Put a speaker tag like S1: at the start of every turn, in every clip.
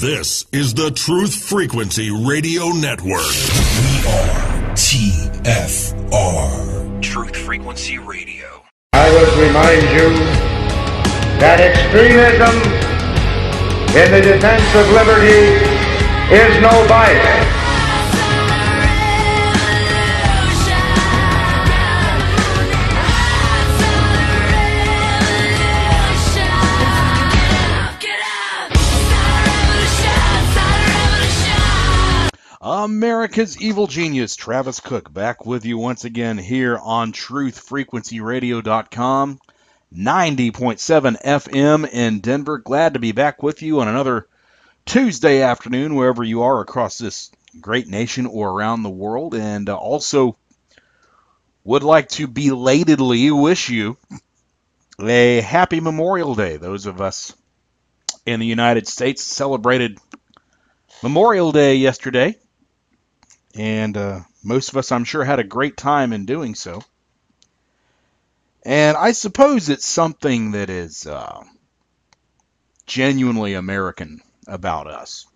S1: This is the Truth Frequency Radio Network.
S2: We are TFR.
S3: Truth Frequency Radio.
S4: I would remind you that extremism in the defense of liberty is no vice.
S5: America's evil genius, Travis Cook, back with you once again here on TruthFrequencyRadio.com, 90.7 FM in Denver. Glad to be back with you on another Tuesday afternoon, wherever you are across this great nation or around the world. And uh, also would like to belatedly wish you a happy Memorial Day. Those of us in the United States celebrated Memorial Day yesterday and uh, most of us, I'm sure, had a great time in doing so. And I suppose it's something that is uh, genuinely American about us.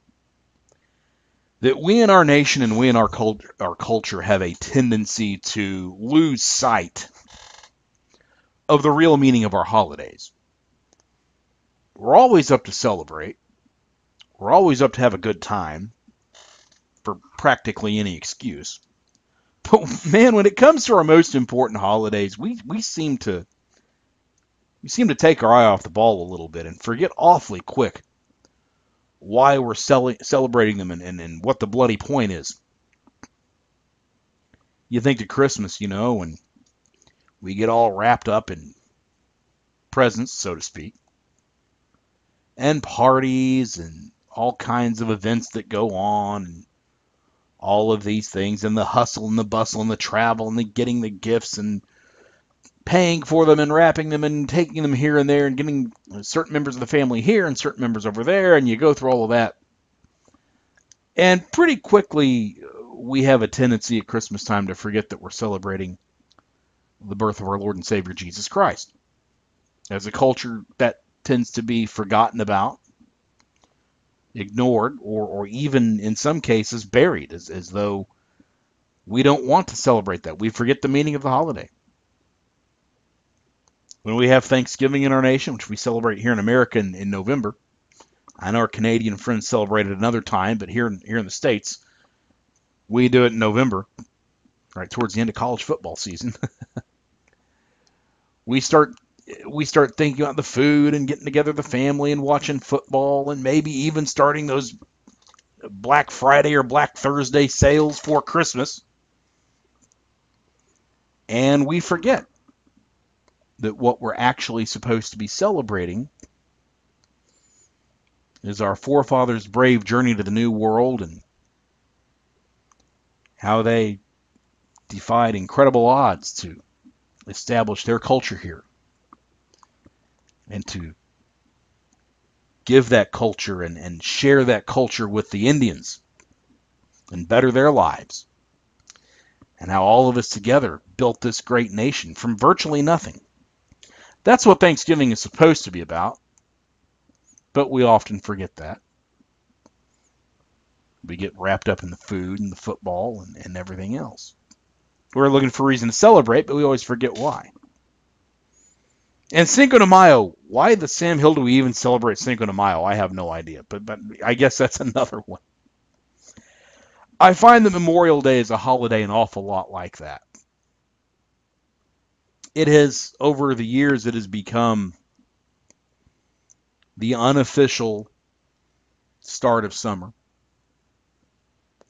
S5: That we in our nation and we in our, cult- our culture have a tendency to lose sight of the real meaning of our holidays. We're always up to celebrate. We're always up to have a good time for practically any excuse. But man, when it comes to our most important holidays, we, we seem to we seem to take our eye off the ball a little bit and forget awfully quick why we're cel- celebrating them and, and, and what the bloody point is. You think to Christmas, you know, and we get all wrapped up in presents, so to speak, and parties and all kinds of events that go on and all of these things and the hustle and the bustle and the travel and the getting the gifts and paying for them and wrapping them and taking them here and there and getting certain members of the family here and certain members over there and you go through all of that. And pretty quickly uh, we have a tendency at christmas time to forget that we're celebrating the birth of our lord and savior jesus christ. As a culture that tends to be forgotten about ignored, or, or even in some cases buried, as, as though we don't want to celebrate that. We forget the meaning of the holiday. When we have Thanksgiving in our nation, which we celebrate here in America in, in November, I know our Canadian friends celebrate it another time, but here in, here in the States, we do it in November, right towards the end of college football season. we start we start thinking about the food and getting together the family and watching football and maybe even starting those Black Friday or Black Thursday sales for Christmas. And we forget that what we're actually supposed to be celebrating is our forefathers' brave journey to the New World and how they defied incredible odds to establish their culture here and to give that culture and, and share that culture with the Indians and better their lives. And how all of us together built this great nation from virtually nothing. That's what Thanksgiving is supposed to be about, but we often forget that. We get wrapped up in the food and the football and, and everything else. We're looking for a reason to celebrate, but we always forget why. And Cinco de Mayo, why the Sam Hill do we even celebrate Cinco de Mayo? I have no idea, but but I guess that's another one. I find that Memorial Day is a holiday an awful lot like that. It has over the years it has become the unofficial start of summer.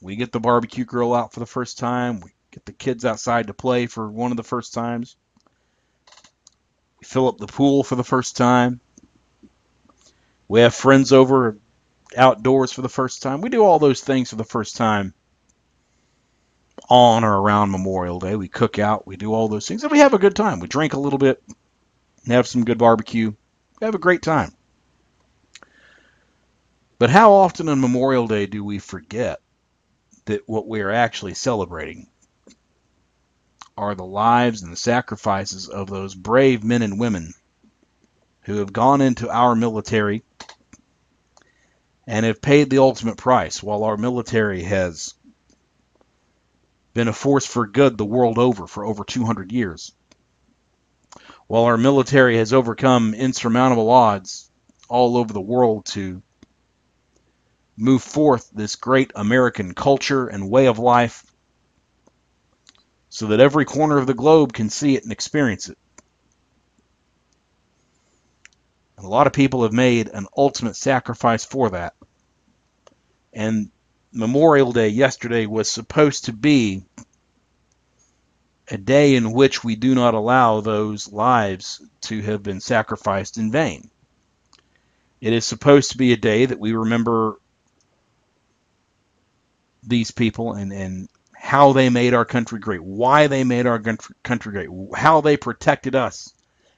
S5: We get the barbecue grill out for the first time. We get the kids outside to play for one of the first times. We fill up the pool for the first time. We have friends over outdoors for the first time. We do all those things for the first time on or around Memorial Day. We cook out, we do all those things, and we have a good time. We drink a little bit, have some good barbecue, we have a great time. But how often on Memorial Day do we forget that what we are actually celebrating are the lives and the sacrifices of those brave men and women who have gone into our military and have paid the ultimate price while our military has been a force for good the world over for over 200 years. While our military has overcome insurmountable odds all over the world to move forth this great American culture and way of life so that every corner of the globe can see it and experience it. And a lot of people have made an ultimate sacrifice for that. And Memorial Day yesterday was supposed to be a day in which we do not allow those lives to have been sacrificed in vain. It is supposed to be a day that we remember these people and, and how they made our country great, why they made our country great, how they protected us,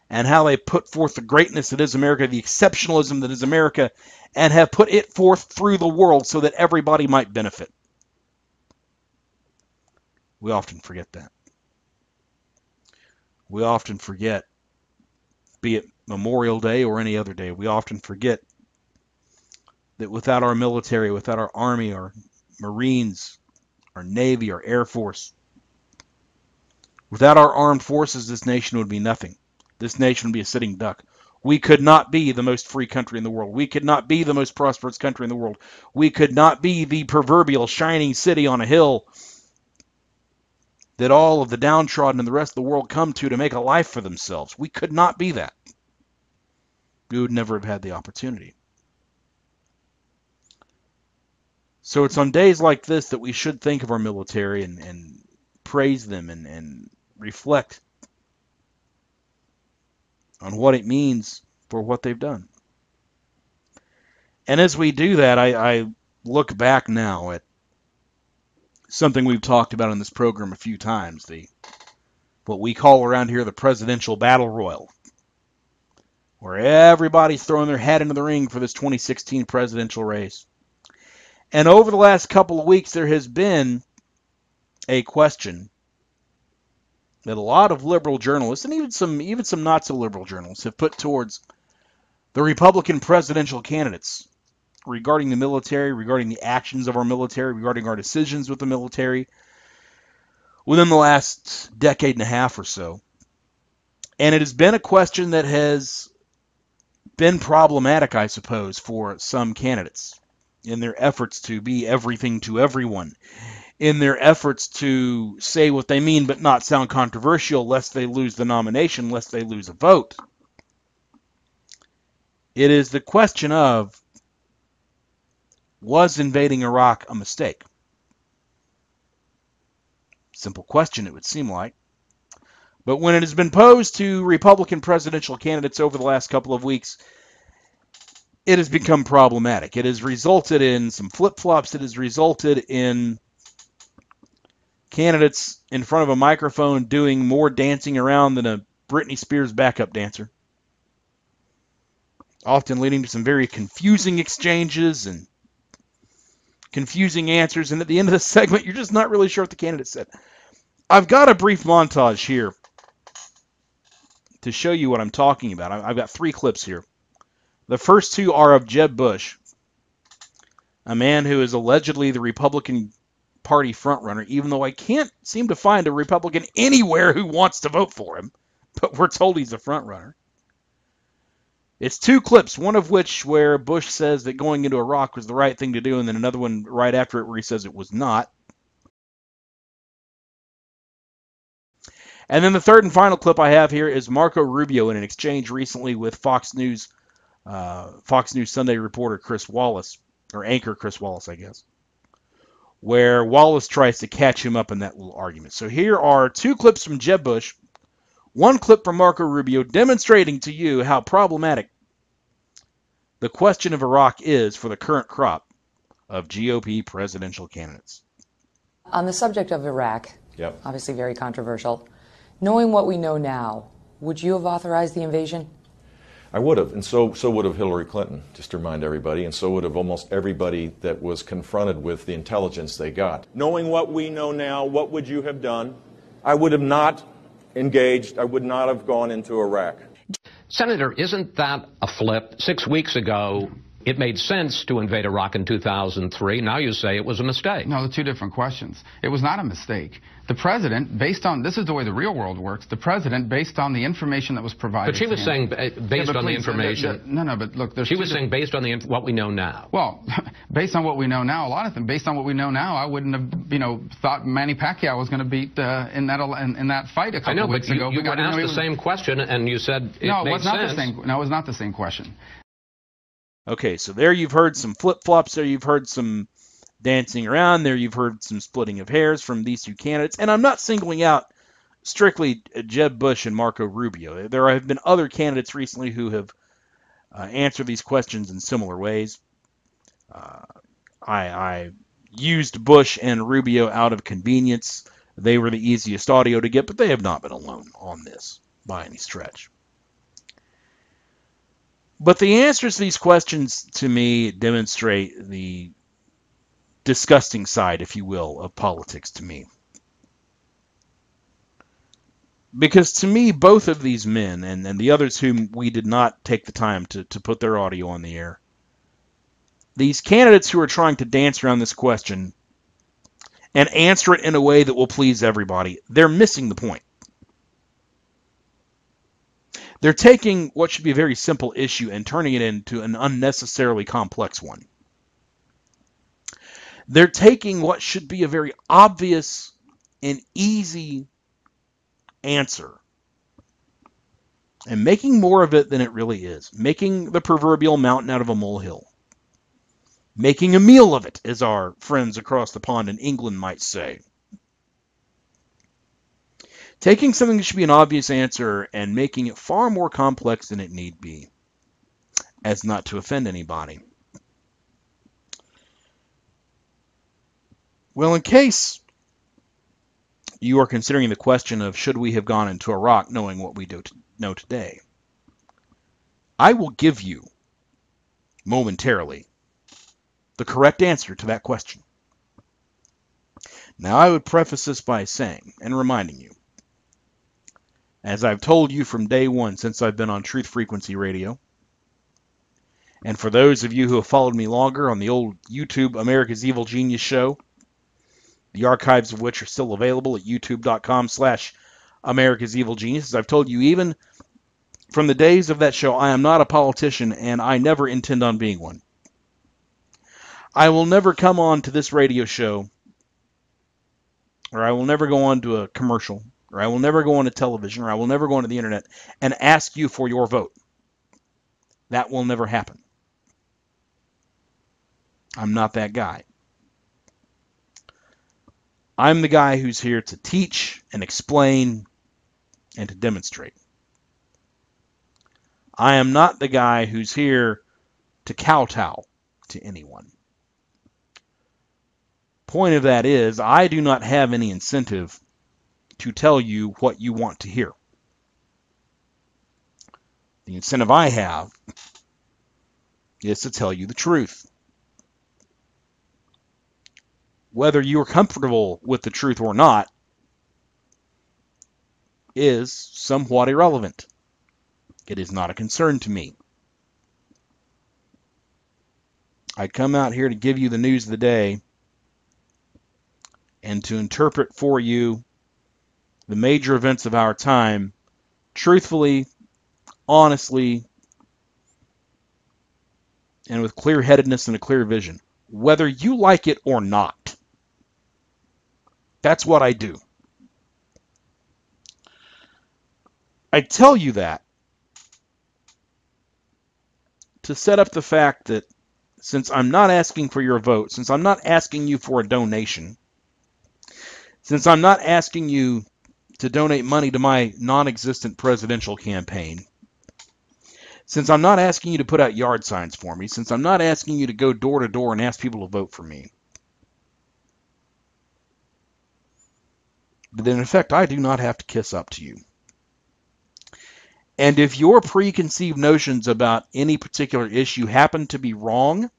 S5: and how they put forth the greatness that is America, the exceptionalism that is America, and have put it forth through the world so that everybody might benefit. We often forget that. We often forget, be it Memorial Day or any other day, we often forget that without our military, without our Army, our Marines, our Navy, our Air Force, without our armed forces, this nation would be nothing. This nation would be a sitting duck. We could not be the most free country in the world. We could not be the most prosperous country in the world. We could not be the proverbial shining city on a hill that all of the downtrodden and the rest of the world come to to make a life for themselves. We could not be that. We would never have had the opportunity. So it's on days like this that we should think of our military and, and praise them and, and reflect on what it means for what they've done. And as we do that, I, I look back now at something we've talked about on this program a few times the what we call around here the presidential battle royal where everybody's throwing their hat into the ring for this 2016 presidential race and over the last couple of weeks there has been a question that a lot of liberal journalists and even some even some not so liberal journalists have put towards the Republican presidential candidates regarding the military, regarding the actions of our military, regarding our decisions with the military within the last decade and a half or so. And it has been a question that has been problematic, I suppose, for some candidates in their efforts to be everything to everyone, in their efforts to say what they mean but not sound controversial, lest they lose the nomination, lest they lose a vote. It is the question of was invading Iraq a mistake? Simple question, it would seem like. But when it has been posed to Republican presidential candidates over the last couple of weeks, it has become problematic. It has resulted in some flip flops. It has resulted in candidates in front of a microphone doing more dancing around than a Britney Spears backup dancer. Often leading to some very confusing exchanges and confusing answers, and at the end of the segment, you're just not really sure what the candidate said. I've got a brief montage here to show you what I'm talking about. I've got three clips here. The first two are of Jeb Bush, a man who is allegedly the Republican Party frontrunner, even though I can't seem to find a Republican anywhere who wants to vote for him, but we're told he's a frontrunner. It's two clips, one of which where Bush says that going into Iraq was the right thing to do, and then another one right after it where he says it was not. And then the third and final clip I have here is Marco Rubio in an exchange recently with Fox News, uh, Fox News Sunday reporter Chris Wallace, or anchor Chris Wallace, I guess, where Wallace tries to catch him up in that little argument. So here are two clips from Jeb Bush one clip from Marco Rubio demonstrating to you how problematic the question of Iraq is for the current crop of GOP presidential candidates.
S6: On the subject of Iraq,
S7: yep.
S6: obviously very controversial, knowing what we know now, would you have authorized the invasion?
S7: I would have, and so so would have Hillary Clinton, just to remind everybody, and so would have almost everybody that was confronted with the intelligence they got.
S8: Knowing what we know now, what would you have done? I would have not engaged, I would not have gone into Iraq.
S9: Senator, isn't that a flip? Six weeks ago, It made sense to invade Iraq in 2003. Now you say it was a mistake.
S10: No, they're two different questions. It was not a mistake. The president, based on this is the way the real world works. The president, based on the information that was provided.
S9: But she was
S10: to
S9: saying
S10: him,
S9: based
S10: Yeah, but
S9: on the
S10: please,
S9: information.
S10: uh, no, no, but look, there's
S9: She was
S10: di-
S9: saying based on the inf- what we know now.
S10: Well, based on what we know now, a lot of them. Based on what we know now, I wouldn't have, you know, thought Manny Pacquiao was going to beat uh, in that in, in that fight a couple
S9: I know, but
S10: weeks
S9: you,
S10: ago.
S9: you
S10: because
S9: were asked the
S10: was-
S9: same question, and you said it
S10: no, it was not
S9: sense.
S10: the same. No, it was not the same question.
S5: Okay, so there you've heard some flip flops. There you've heard some dancing around. There you've heard some splitting of hairs from these two candidates. And I'm not singling out strictly Jeb Bush and Marco Rubio. There have been other candidates recently who have uh, answered these questions in similar ways. Uh, I, I used Bush and Rubio out of convenience. They were the easiest audio to get, but they have not been alone on this by any stretch. But the answers to these questions to me demonstrate the disgusting side, if you will, of politics to me. Because to me, both of these men and, and the others whom we did not take the time to, to put their audio on the air, these candidates who are trying to dance around this question and answer it in a way that will please everybody, they're missing the point. They're taking what should be a very simple issue and turning it into an unnecessarily complex one. They're taking what should be a very obvious and easy answer and making more of it than it really is, making the proverbial mountain out of a molehill, making a meal of it, as our friends across the pond in England might say. Taking something that should be an obvious answer and making it far more complex than it need be, as not to offend anybody. Well, in case you are considering the question of should we have gone into Iraq knowing what we do know today, I will give you momentarily the correct answer to that question. Now, I would preface this by saying and reminding you as I've told you from day one since I've been on Truth Frequency Radio. And for those of you who have followed me longer on the old YouTube America's Evil Genius show, the archives of which are still available at youtube.com slash America's Evil Geniuses. I've told you even from the days of that show, I am not a politician and I never intend on being one. I will never come on to this radio show or I will never go on to a commercial or I will never go on to television, or I will never go on to the internet and ask you for your vote. That will never happen. I'm not that guy. I'm the guy who's here to teach and explain and to demonstrate. I am not the guy who's here to kowtow to anyone. Point of that is, I do not have any incentive to tell you what you want to hear. The incentive I have is to tell you the truth. Whether you're comfortable with the truth or not is somewhat irrelevant. It is not a concern to me. I come out here to give you the news of the day and to interpret for you the major events of our time truthfully, honestly, and with clear headedness and a clear vision, whether you like it or not. That's what I do. I tell you that to set up the fact that since I'm not asking for your vote, since I'm not asking you for a donation, since I'm not asking you to donate money to my non existent presidential campaign, since I'm not asking you to put out yard signs for me, since I'm not asking you to go door to door and ask people to vote for me, then in effect, I do not have to kiss up to you. And if your preconceived notions about any particular issue happen to be wrong,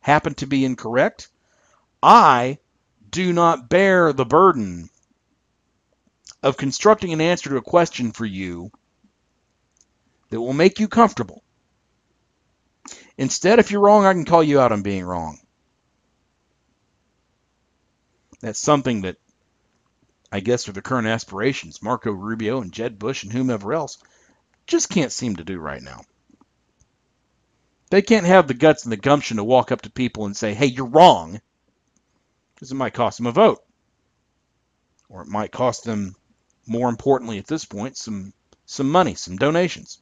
S5: happen to be incorrect, I do not bear the burden of constructing an answer to a question for you that will make you comfortable. Instead, if you're wrong, I can call you out on being wrong. That's something that I guess with the current aspirations, Marco Rubio and Jeb Bush and whomever else just can't seem to do right now. They can't have the guts and the gumption to walk up to people and say, hey, you're wrong, because it might cost them a vote. Or it might cost them, more importantly at this point, some, some money, some donations.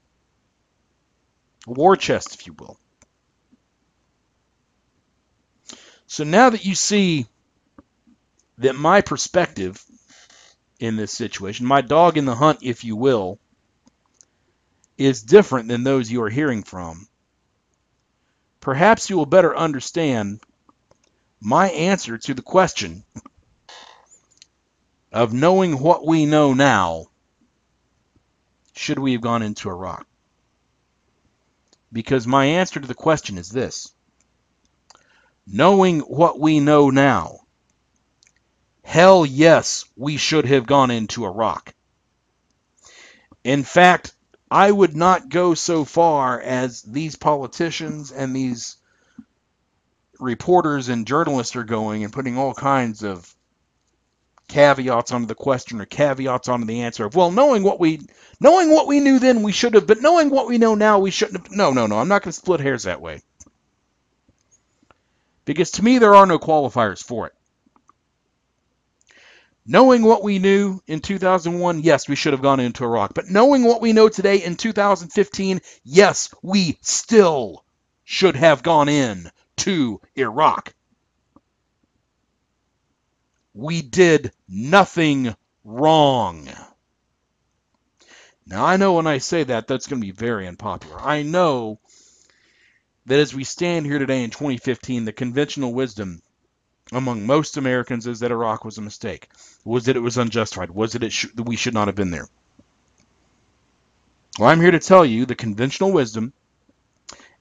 S5: A war chest, if you will. So now that you see that my perspective in this situation, my dog in the hunt, if you will, is different than those you are hearing from, perhaps you will better understand my answer to the question of knowing what we know now, should we have gone into Iraq? Because my answer to the question is this. Knowing what we know now, hell yes, we should have gone into Iraq. In fact, I would not go so far as these politicians and these reporters and journalists are going and putting all kinds of caveats onto the question or caveats onto the answer of well knowing what we knowing what we knew then we should have but knowing what we know now we shouldn't have no no no i'm not going to split hairs that way because to me there are no qualifiers for it knowing what we knew in 2001 yes we should have gone into iraq but knowing what we know today in 2015 yes we still should have gone in to iraq we did nothing wrong. Now, I know when I say that, that's going to be very unpopular. I know that as we stand here today in 2015, the conventional wisdom among most Americans is that Iraq was a mistake, was that it was unjustified, was that it sh- that we should not have been there. Well, I'm here to tell you the conventional wisdom,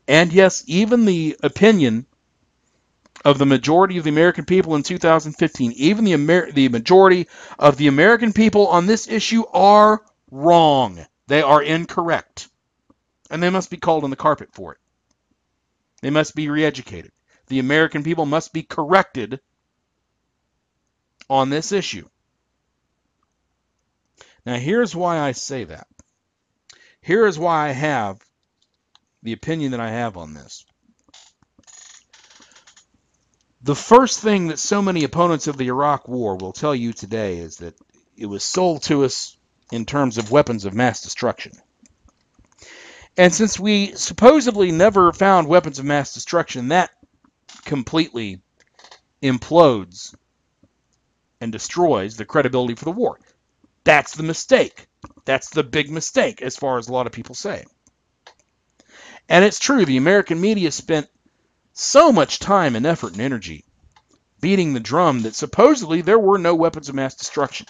S5: and yes, even the opinion of the majority of the American people in 2015, even the, Amer- the majority of the American people on this issue are wrong. They are incorrect. And they must be called on the carpet for it. They must be re educated. The American people must be corrected on this issue. Now, here's why I say that. Here is why I have the opinion that I have on this. The first thing that so many opponents of the Iraq War will tell you today is that it was sold to us in terms of weapons of mass destruction. And since we supposedly never found weapons of mass destruction, that completely implodes and destroys the credibility for the war. That's the mistake. That's the big mistake, as far as a lot of people say. And it's true, the American media spent so much time and effort and energy beating the drum that supposedly there were no weapons of mass destruction.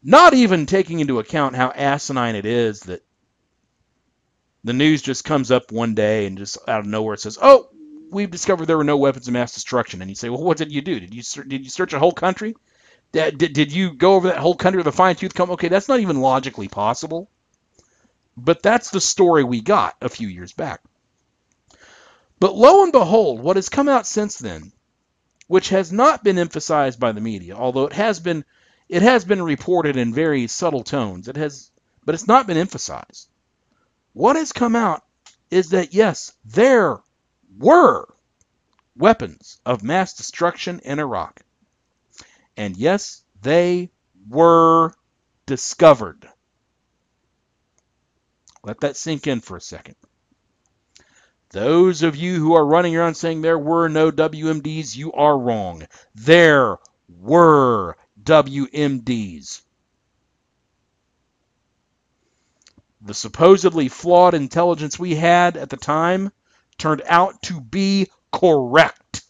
S5: Not even taking into account how asinine it is that the news just comes up one day and just out of nowhere it says, "Oh, we've discovered there were no weapons of mass destruction." And you say, "Well, what did you do? Did you did you search a whole country? Did, did, did you go over that whole country with a fine tooth comb?" Okay, that's not even logically possible. But that's the story we got a few years back. But lo and behold, what has come out since then, which has not been emphasized by the media, although it has been it has been reported in very subtle tones. It has but it's not been emphasized. What has come out is that yes, there were weapons of mass destruction in Iraq. And yes, they were discovered. Let that sink in for a second. Those of you who are running around saying there were no WMDs, you are wrong. There were WMDs. The supposedly flawed intelligence we had at the time turned out to be correct.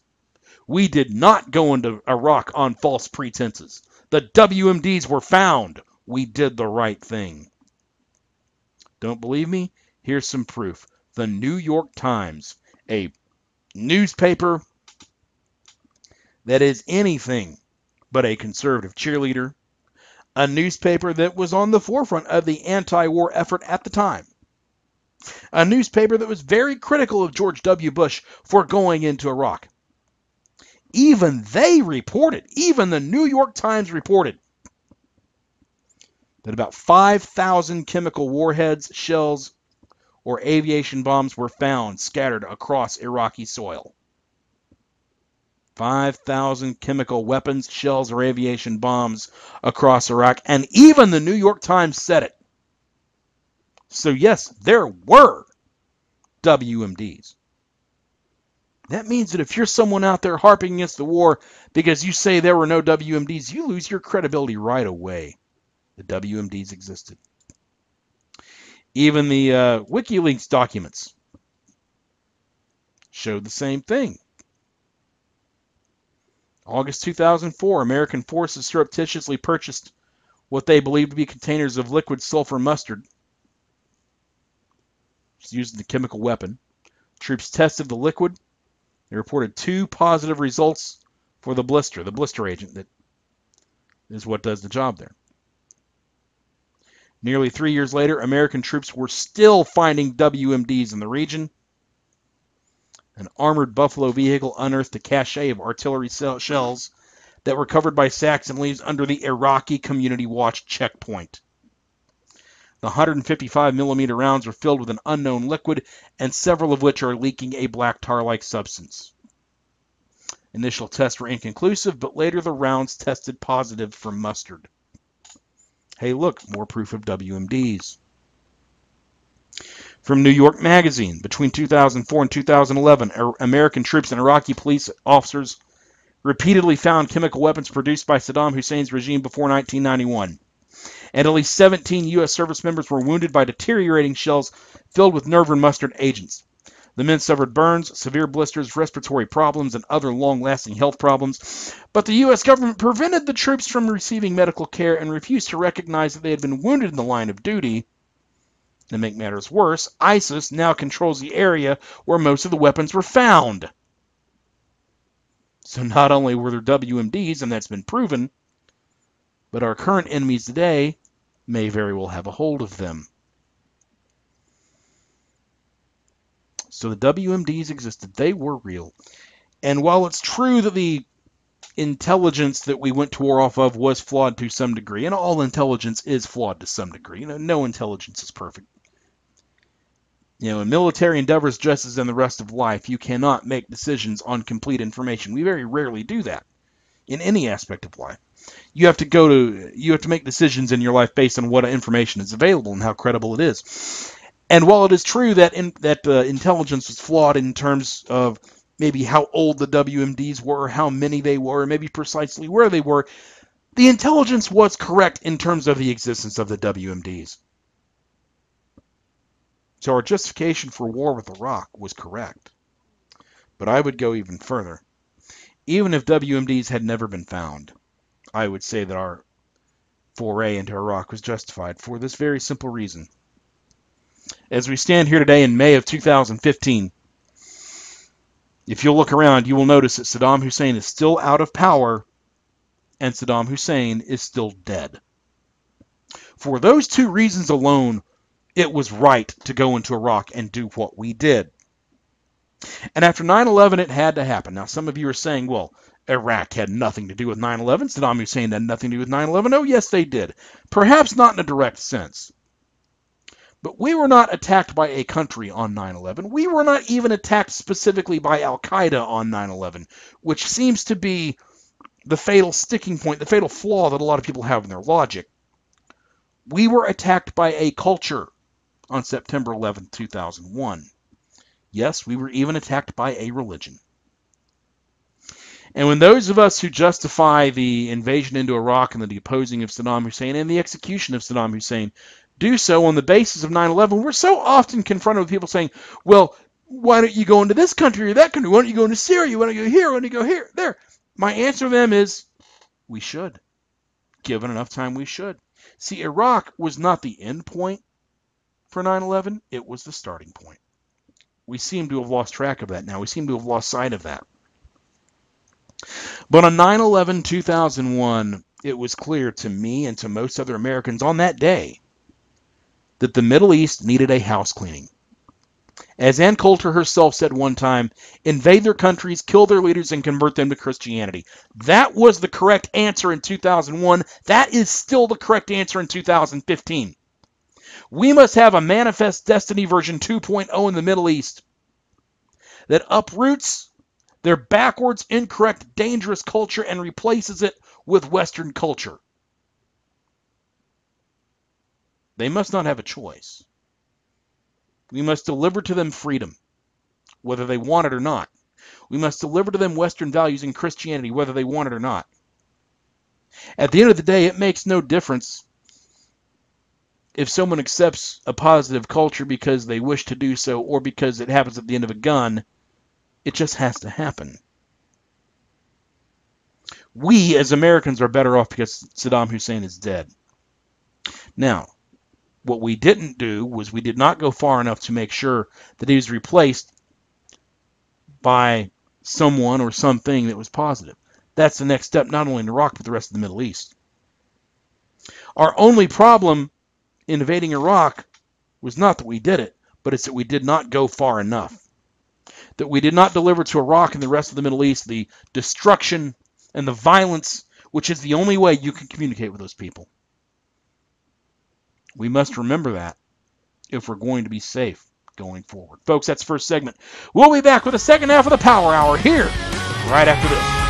S5: We did not go into Iraq on false pretenses. The WMDs were found. We did the right thing. Don't believe me? Here's some proof the New York Times, a newspaper that is anything but a conservative cheerleader, a newspaper that was on the forefront of the anti war effort at the time. a newspaper that was very critical of George W. Bush for going into Iraq. Even they reported, even the New York Times reported, that about 5,000 chemical warheads, shells, or aviation bombs were found scattered across Iraqi soil. 5,000 chemical weapons, shells, or aviation bombs across Iraq, and even the New York Times said it. So, yes, there were WMDs. That means that if you're someone out there harping against the war because you say there were no WMDs, you lose your credibility right away. The WMDs existed. Even the uh, WikiLeaks documents showed the same thing. August 2004, American forces surreptitiously purchased what they believed to be containers of liquid sulfur mustard used the chemical weapon. Troops tested the liquid. They reported two positive results for the blister, the blister agent that is what does the job there. Nearly three years later, American troops were still finding WMDs in the region. An armored Buffalo vehicle unearthed a cache of artillery shells that were covered by sacks and leaves under the Iraqi Community Watch checkpoint. The 155 millimeter rounds are filled with an unknown liquid, and several of which are leaking a black tar like substance. Initial tests were inconclusive, but later the rounds tested positive for mustard. Hey, look, more proof of WMDs. From New York Magazine, between 2004 and 2011, American troops and Iraqi police officers repeatedly found chemical weapons produced by Saddam Hussein's regime before 1991 and at least 17 U.S. service members were wounded by deteriorating shells filled with nerve and mustard agents. The men suffered burns, severe blisters, respiratory problems, and other long lasting health problems. But the U.S. government prevented the troops from receiving medical care and refused to recognize that they had been wounded in the line of duty. To make matters worse, ISIS now controls the area where most of the weapons were found. So not only were there WMDs, and that's been proven, but our current enemies today may very well have a hold of them. So the WMDs existed. They were real. And while it's true that the intelligence that we went to war off of was flawed to some degree, and all intelligence is flawed to some degree, you know, no intelligence is perfect. You know, in military endeavors, just as in the rest of life, you cannot make decisions on complete information. We very rarely do that in any aspect of life you have to go to you have to make decisions in your life based on what information is available and how credible it is. And while it is true that in, that uh, intelligence was flawed in terms of maybe how old the WMDs were, how many they were, maybe precisely where they were, the intelligence was correct in terms of the existence of the WMDs. So our justification for war with Iraq was correct. But I would go even further. Even if WMDs had never been found, I would say that our foray into Iraq was justified for this very simple reason. As we stand here today in May of 2015, if you'll look around, you will notice that Saddam Hussein is still out of power and Saddam Hussein is still dead. For those two reasons alone, it was right to go into Iraq and do what we did. And after 9 11, it had to happen. Now, some of you are saying, well, Iraq had nothing to do with 9 11. Saddam Hussein had nothing to do with 9 11. Oh, yes, they did. Perhaps not in a direct sense. But we were not attacked by a country on 9 11. We were not even attacked specifically by Al Qaeda on 9 11, which seems to be the fatal sticking point, the fatal flaw that a lot of people have in their logic. We were attacked by a culture on September 11, 2001. Yes, we were even attacked by a religion. And when those of us who justify the invasion into Iraq and the deposing of Saddam Hussein and the execution of Saddam Hussein do so on the basis of 9 11, we're so often confronted with people saying, well, why don't you go into this country or that country? Why don't you go into Syria? Why don't you go here? Why don't you go here? There. My answer to them is, we should. Given enough time, we should. See, Iraq was not the end point for 9 11, it was the starting point. We seem to have lost track of that now. We seem to have lost sight of that. But on 9 11 2001, it was clear to me and to most other Americans on that day that the Middle East needed a house cleaning. As Ann Coulter herself said one time, invade their countries, kill their leaders, and convert them to Christianity. That was the correct answer in 2001. That is still the correct answer in 2015. We must have a Manifest Destiny version 2.0 in the Middle East that uproots their backwards, incorrect, dangerous culture and replaces it with Western culture. They must not have a choice. We must deliver to them freedom, whether they want it or not. We must deliver to them Western values and Christianity, whether they want it or not. At the end of the day, it makes no difference if someone accepts a positive culture because they wish to do so or because it happens at the end of a gun. It just has to happen. We as Americans are better off because Saddam Hussein is dead. Now, what we didn't do was we did not go far enough to make sure that he was replaced by someone or something that was positive. That's the next step, not only in Iraq, but the rest of the Middle East. Our only problem invading Iraq was not that we did it, but it's that we did not go far enough. That we did not deliver to Iraq and the rest of the Middle East the destruction and the violence, which is the only way you can communicate with those people. We must remember that if we're going to be safe going forward. Folks, that's the first segment. We'll be back with the second half of the Power Hour here right after this.